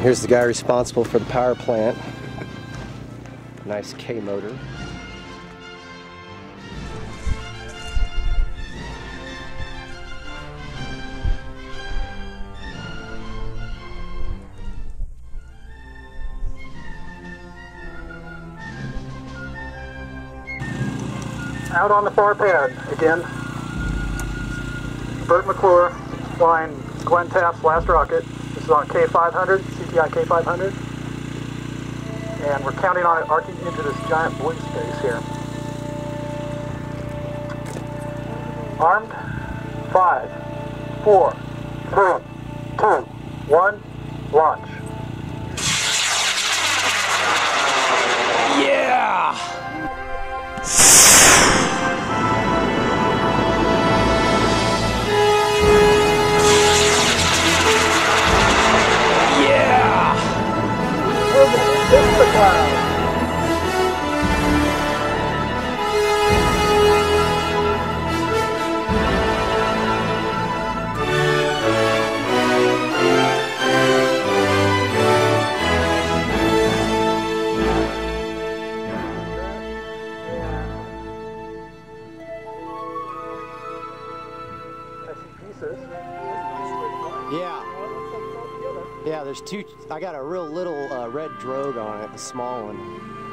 Here's the guy responsible for the power plant. Nice K motor. Out on the far pad again. Bert McClure flying Glen Taft's last rocket. This is on K500, CTI K500. And we're counting on it arcing into this giant blue space here. Armed. Five, four, three, two, one, launch. Into the cloud. I see pieces. Yeah. Yeah, there's two. I got a real little uh, red drogue on it, a small one.